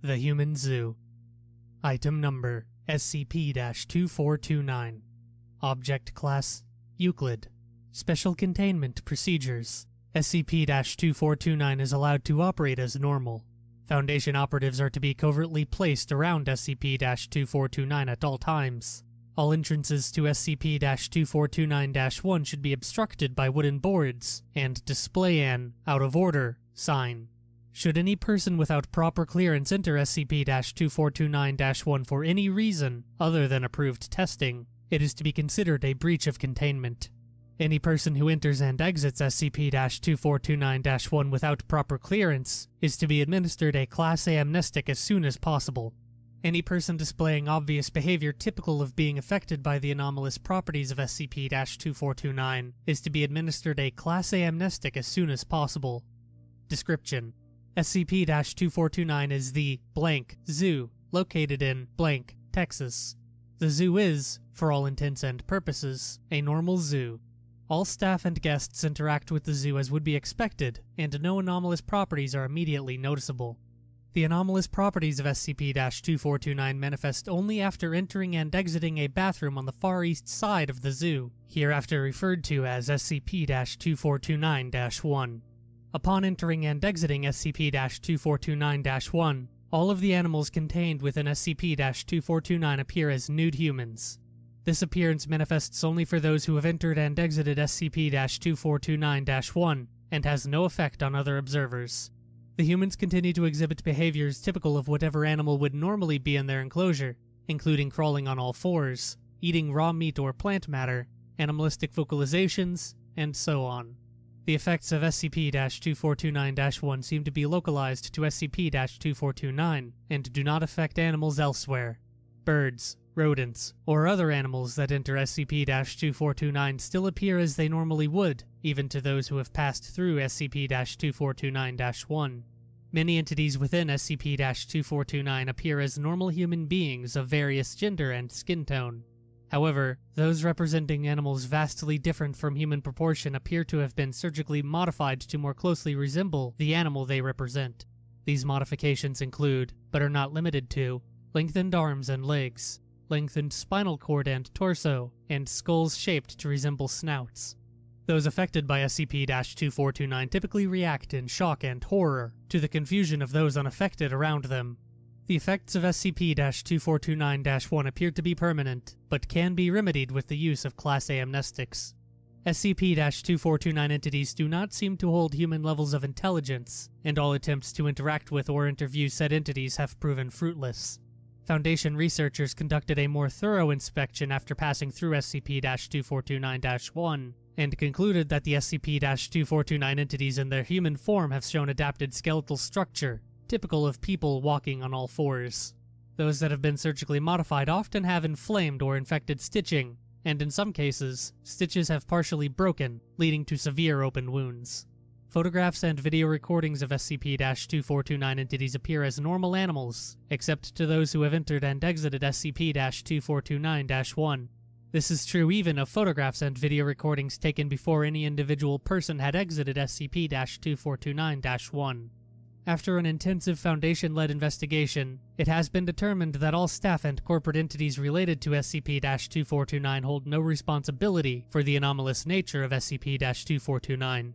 The Human Zoo. Item number SCP 2429. Object Class Euclid. Special Containment Procedures SCP 2429 is allowed to operate as normal. Foundation operatives are to be covertly placed around SCP 2429 at all times. All entrances to SCP 2429 1 should be obstructed by wooden boards and display an out of order sign. Should any person without proper clearance enter SCP 2429 1 for any reason other than approved testing, it is to be considered a breach of containment. Any person who enters and exits SCP 2429 1 without proper clearance is to be administered a Class A amnestic as soon as possible. Any person displaying obvious behavior typical of being affected by the anomalous properties of SCP 2429 is to be administered a Class A amnestic as soon as possible. Description SCP 2429 is the blank zoo located in blank, Texas. The zoo is, for all intents and purposes, a normal zoo. All staff and guests interact with the zoo as would be expected, and no anomalous properties are immediately noticeable. The anomalous properties of SCP 2429 manifest only after entering and exiting a bathroom on the far east side of the zoo, hereafter referred to as SCP 2429 1. Upon entering and exiting SCP 2429 1, all of the animals contained within SCP 2429 appear as nude humans. This appearance manifests only for those who have entered and exited SCP 2429 1 and has no effect on other observers. The humans continue to exhibit behaviors typical of whatever animal would normally be in their enclosure, including crawling on all fours, eating raw meat or plant matter, animalistic vocalizations, and so on. The effects of SCP 2429 1 seem to be localized to SCP 2429 and do not affect animals elsewhere. Birds, rodents, or other animals that enter SCP 2429 still appear as they normally would, even to those who have passed through SCP 2429 1. Many entities within SCP 2429 appear as normal human beings of various gender and skin tone. However, those representing animals vastly different from human proportion appear to have been surgically modified to more closely resemble the animal they represent. These modifications include, but are not limited to, lengthened arms and legs, lengthened spinal cord and torso, and skulls shaped to resemble snouts. Those affected by SCP 2429 typically react in shock and horror to the confusion of those unaffected around them. The effects of SCP 2429 1 appear to be permanent, but can be remedied with the use of Class A amnestics. SCP 2429 entities do not seem to hold human levels of intelligence, and all attempts to interact with or interview said entities have proven fruitless. Foundation researchers conducted a more thorough inspection after passing through SCP 2429 1 and concluded that the SCP 2429 entities in their human form have shown adapted skeletal structure, typical of people walking on all fours. Those that have been surgically modified often have inflamed or infected stitching, and in some cases, stitches have partially broken, leading to severe open wounds. Photographs and video recordings of SCP 2429 entities appear as normal animals, except to those who have entered and exited SCP 2429 1. This is true even of photographs and video recordings taken before any individual person had exited SCP 2429 1. After an intensive Foundation led investigation, it has been determined that all staff and corporate entities related to SCP 2429 hold no responsibility for the anomalous nature of SCP 2429.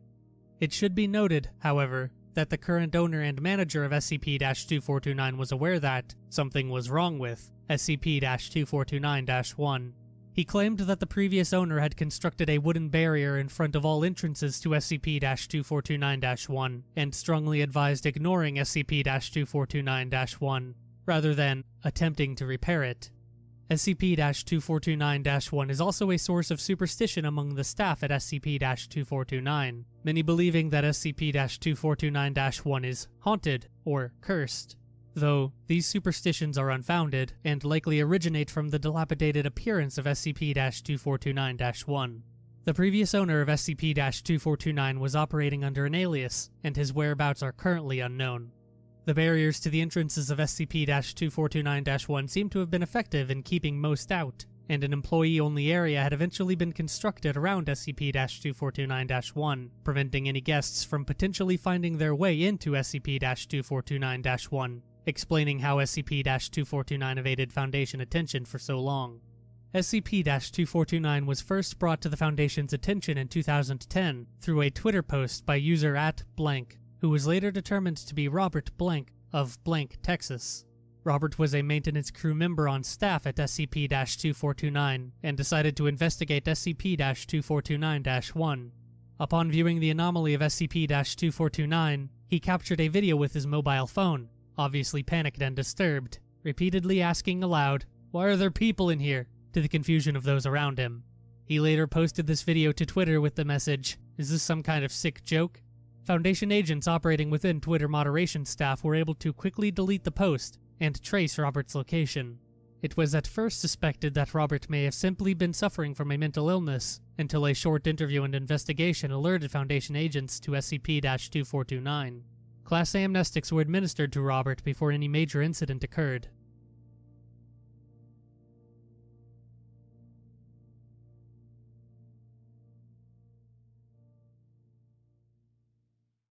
It should be noted, however, that the current owner and manager of SCP 2429 was aware that something was wrong with SCP 2429 1. He claimed that the previous owner had constructed a wooden barrier in front of all entrances to SCP 2429 1 and strongly advised ignoring SCP 2429 1 rather than attempting to repair it. SCP 2429 1 is also a source of superstition among the staff at SCP 2429, many believing that SCP 2429 1 is haunted or cursed though these superstitions are unfounded and likely originate from the dilapidated appearance of SCP 2429 1. The previous owner of SCP 2429 was operating under an alias, and his whereabouts are currently unknown. The barriers to the entrances of SCP 2429 1 seem to have been effective in keeping most out, and an employee only area had eventually been constructed around SCP 2429 1, preventing any guests from potentially finding their way into SCP 2429 1 explaining how SCP 2429 evaded Foundation attention for so long. SCP 2429 was first brought to the Foundation's attention in 2010 through a Twitter post by user at blank, who was later determined to be Robert Blank of Blank, Texas. Robert was a maintenance crew member on staff at SCP 2429 and decided to investigate SCP 2429 1. Upon viewing the anomaly of SCP 2429, he captured a video with his mobile phone, obviously panicked and disturbed, repeatedly asking aloud, Why are there people in here? to the confusion of those around him. He later posted this video to Twitter with the message, Is this some kind of sick joke? Foundation agents operating within Twitter moderation staff were able to quickly delete the post and trace Robert's location. It was at first suspected that Robert may have simply been suffering from a mental illness until a short interview and investigation alerted Foundation agents to SCP 2429. Class A amnestics were administered to Robert before any major incident occurred.